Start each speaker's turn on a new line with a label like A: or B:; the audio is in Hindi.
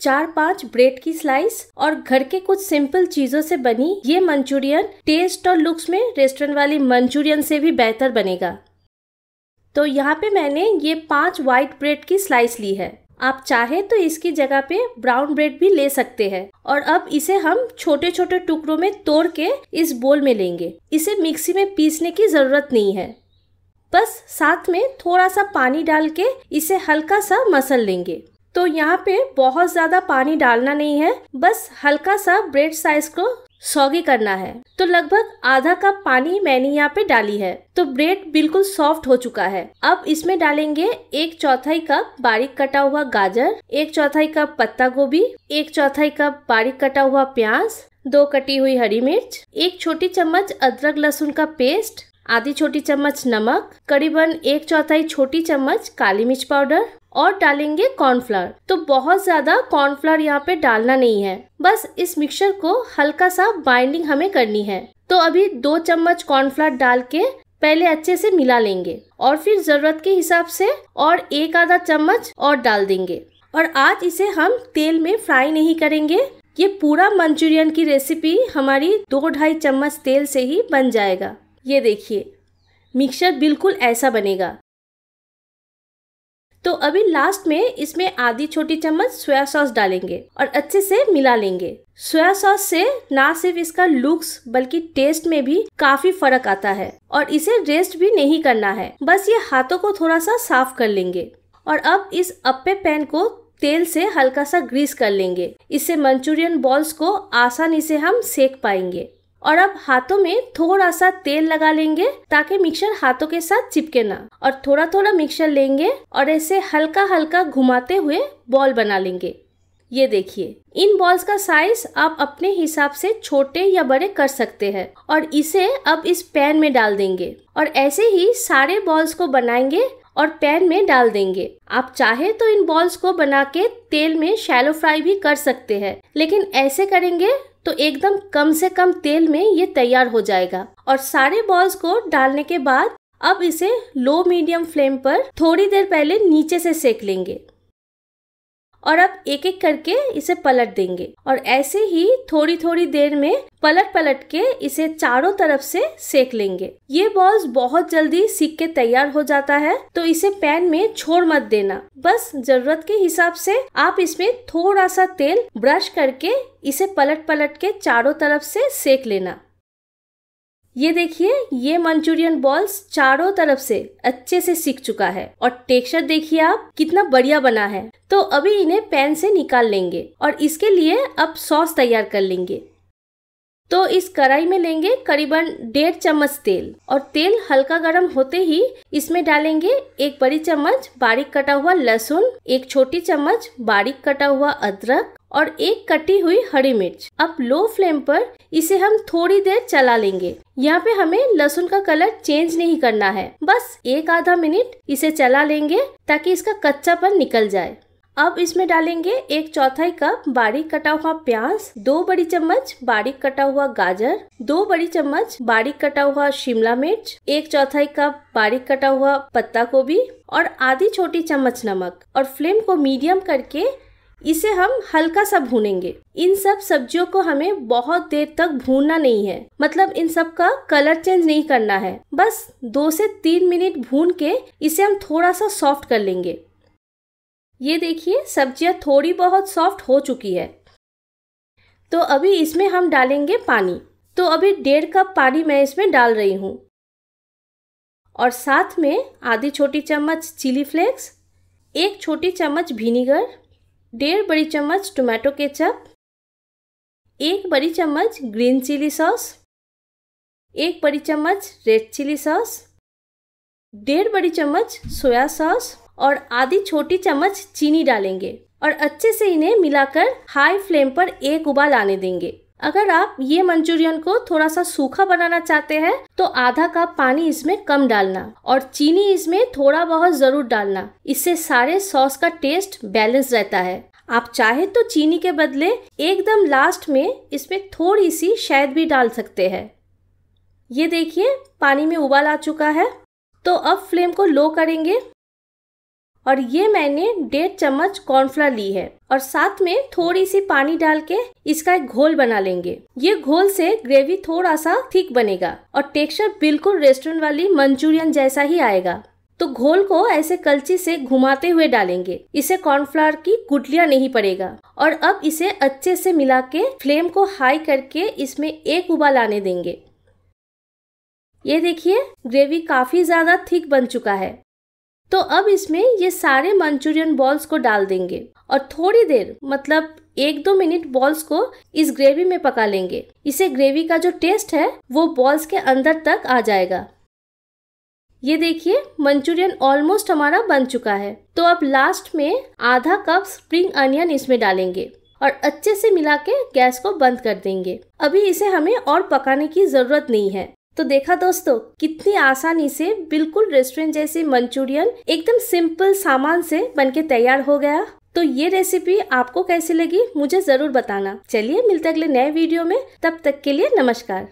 A: चार पाँच ब्रेड की स्लाइस और घर के कुछ सिंपल चीज़ों से बनी ये मंचूरियन टेस्ट और लुक्स में रेस्टोरेंट वाली मंचूरियन से भी बेहतर बनेगा। तो यहाँ पे मैंने ये पाँच व्हाइट ब्रेड की स्लाइस ली है। आप चाहे तो इसकी जगह पे ब्राउन ब्रेड भी ले सकते हैं। और अब इसे हम छोटे छोटे टुकड़ों में तोड़ के इस बोल में लेंगे। इसे मिक्सी में पीसने की ज़रूरत नहीं है। बस साथ में थोड़ा सा पानी डाल के इसे हल्का सा मसल लेंगे। तो यहाँ पे बहुत ज़्यादा पानी डालना नहीं है, बस हल्का सा ब्रेड साइज़ को सौगी करना है। तो लगभग आधा कप पानी मैंने यहाँ पे डाली है। तो ब्रेड बिल्कुल सॉफ्ट हो चुका है। अब इसमें डालेंगे एक चौथाई कप बारीक कटा हुआ गाजर, एक चौथाई कप पत्ता गोभी, एक चौथाई कप बारीक कटा हुआ प्याज, दो कटी हुई हरी मिर्च, एक छोटी चम्मच अदरक लहसुन का पेस्ट आधी छोटी चम्मच नमक, करीबन एक चौथाई छोटी चम्मच काली मिर्च पाउडर और डालेंगे कॉर्नफ्लावर तो बहुत ज़्यादा कॉर्नफ्लावर यहाँ पे डालना नहीं है। बस इस मिक्सचर को हल्का सा बाइंडिंग हमें करनी है। तो अभी दो चम्मच कॉर्नफ्लावर डाल के पहले अच्छे से मिला लेंगे और फिर ज़रूरत के हिसाब से और एक आधा चम्मच और डाल देंगे। और आज इसे हम तेल में फ्राई नहीं करेंगे। ये पूरा मंचूरियन की रेसिपी हमारी दो ढाई चम्मच तेल से ही बन जाएगा। ये देखिए मिक्सचर बिल्कुल ऐसा बनेगा। तो अभी लास्ट में इसमें आधी छोटी चम्मच सोया सॉस डालेंगे और अच्छे से मिला लेंगे। सोया सॉस से ना सिर्फ़ इसका लुक्स बल्कि टेस्ट में भी काफ़ी फ़र्क आता है और इसे रेस्ट भी नहीं करना है। बस ये हाथों को थोड़ा सा साफ़ कर लेंगे और अब इस अप्पे पैन को तेल से हल्का सा ग्रीस कर लेंगे। इससे मंचूरियन बॉल्स को आसानी से हम सेक पाएँगे। और अब हाथों में थोड़ा सा तेल लगा लेंगे ताकि मिक्सर हाथों के साथ चिपके ना। और थोड़ा थोड़ा मिक्सर लेंगे और ऐसे हल्का हल्का घुमाते हुए बॉल बना लेंगे। ये देखिए, इन बॉल्स का साइज़ आप अपने हिसाब से छोटे या बड़े कर सकते हैं और इसे अब इस पैन में डाल देंगे। और ऐसे ही सारे बॉल्स को बनाएँगे और पैन में डाल देंगे। आप चाहे तो इन बॉल्स को बना के तेल में शैलो फ्राई भी कर सकते हैं। लेकिन ऐसे करेंगे तो एकदम कम से कम तेल में ये तैयार हो जाएगा। और सारे बॉल्स को डालने के बाद अब इसे लो मीडियम फ्लेम पर थोड़ी देर पहले नीचे से सेक लेंगे। और अब एक एक करके इसे पलट देंगे। और ऐसे ही थोड़ी थोड़ी देर में पलट पलट के इसे चारों तरफ़ से सेक लेंगे। ये बॉल्स बहुत जल्दी सीख के तैयार हो जाता है तो इसे पैन में छोड़ मत देना। बस ज़रूरत के हिसाब से आप इसमें थोड़ा सा तेल ब्रश करके इसे पलट पलट के चारों तरफ़ से सेक लेना। ये देखिए, ये मंचूरियन बॉल्स चारों तरफ़ से अच्छे से सीख चुका है। और टेक्सचर देखिए आप, कितना बढ़िया बना है। तो अभी इन्हें पैन से निकाल लेंगे और इसके लिए अब सॉस तैयार कर लेंगे। तो इस कढ़ाई में लेंगे करीबन डेढ़ चम्मच तेल और तेल हल्का गर्म होते ही इसमें डालेंगे एक बड़ी चम्मच बारीक कटा हुआ लहसुन, एक छोटी चम्मच बारीक कटा हुआ अदरक और एक कटी हुई हरी मिर्च। अब लो फ्लेम पर इसे हम थोड़ी देर चला लेंगे। यहाँ पे हमें लहसुन का कलर चेंज नहीं करना है। बस एक आधा मिनट इसे चला लेंगे ताकि इसका कच्चापन निकल जाए। अब इसमें डालेंगे एक चौथाई कप बारीक कटा हुआ प्याज, दो बड़ी चम्मच बारीक कटा हुआ गाजर, दो बड़ी चम्मच बारीक कटा हुआ शिमला मिर्च, एक चौथाई कप बारीक कटा हुआ पत्ता गोभी और आधी छोटी चम्मच नमक। और फ्लेम को मीडियम करके इसे हम हल्का सा भूनेंगे। इन सब सब्जियों को हमें बहुत देर तक भूनना नहीं है। मतलब इन सब का कलर चेंज नहीं करना है। बस दो से तीन मिनट भून के इसे हम थोड़ा सा सॉफ्ट कर लेंगे। ये देखिए, सब्ज़ियाँ थोड़ी बहुत सॉफ्ट हो चुकी है। तो अभी इसमें हम डालेंगे पानी। तो अभी डेढ़ कप पानी मैं इसमें डाल रही हूँ। और साथ में आधी छोटी चम्मच चिली फ्लेक्स एक छोटी चम्मच विनीगर डेढ़ बड़ी चम्मच टोमेटो केचप एक बड़ी चम्मच ग्रीन चिली सॉस एक बड़ी चम्मच रेड चिली सॉस डेढ़ बड़ी चम्मच सोया सॉस और आधी छोटी चम्मच चीनी डालेंगे और अच्छे से इन्हें मिलाकर हाई फ्लेम पर एक उबाल आने देंगे। अगर आप ये मंचूरियन को थोड़ा सा सूखा बनाना चाहते हैं तो आधा कप पानी इसमें कम डालना और चीनी इसमें थोड़ा बहुत ज़रूर डालना। इससे सारे सॉस का टेस्ट बैलेंस रहता है। आप चाहे तो चीनी के बदले एकदम लास्ट में इसमें थोड़ी सी शहद भी डाल सकते हैं। ये देखिए, पानी में उबाल आ चुका है। तो अब फ्लेम को लो करेंगे। और ये मैंने डेढ़ चम्मच कॉर्नफ्लोर ली है और साथ में थोड़ी सी पानी डाल के इसका एक घोल बना लेंगे। ये घोल से ग्रेवी थोड़ा सा थिक बनेगा और टेक्सचर बिल्कुल रेस्टोरेंट वाली मंचूरियन जैसा ही आएगा। तो घोल को ऐसे कलची से घुमाते हुए डालेंगे। इसे कॉर्नफ्लावर की गुटलियाँ नहीं पड़ेगा। और अब इसे अच्छे से मिला के फ्लेम को हाई करके इसमें एक उबाल आने देंगे। ये देखिए, ग्रेवी काफ़ी ज़्यादा थिक बन चुका है। तो अब इसमें ये सारे मंचूरियन बॉल्स को डाल देंगे और थोड़ी देर मतलब एक दो मिनट बॉल्स को इस ग्रेवी में पका लेंगे। इसे ग्रेवी का जो टेस्ट है, वो बॉल्स के अंदर तक आ जाएगा। ये देखिए, मंचूरियन ऑलमोस्ट हमारा बन चुका है। तो अब लास्ट में आधा कप स्प्रिंग अनियन इसमें डालेंगे और अच्छे से मिला के गैस को बंद कर देंगे। अभी इसे हमें और पकाने की ज़रूरत नहीं है। तो देखा दोस्तों, कितनी आसानी से, बिल्कुल रेस्टोरेंट जैसे मंचूरियन एकदम सिंपल सामान से बनके तैयार हो गया। तो ये रेसिपी आपको कैसी लगी, मुझे ज़रूर बताना। चलिए मिलते अगले नए वीडियो में, तब तक के लिए नमस्कार।